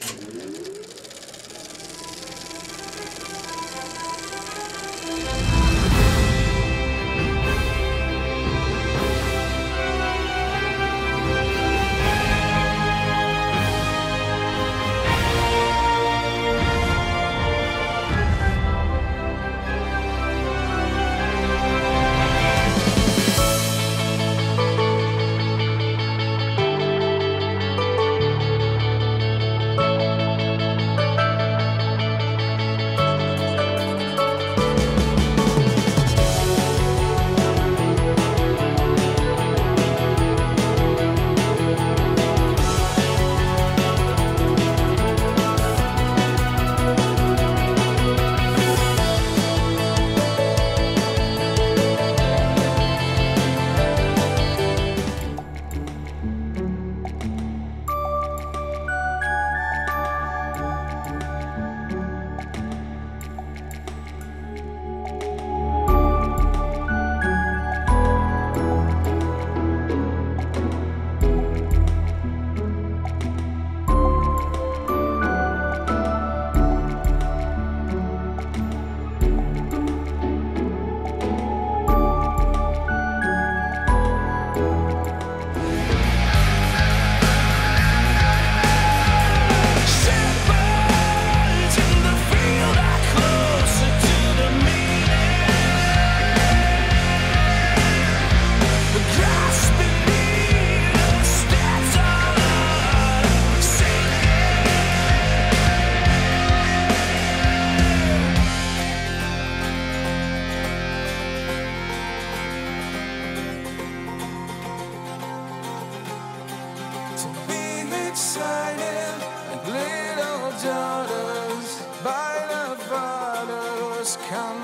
Shepherds daughters by the fathers come